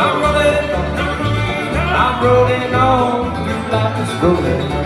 I'm rolling, I'm rolling on, through life is rolling.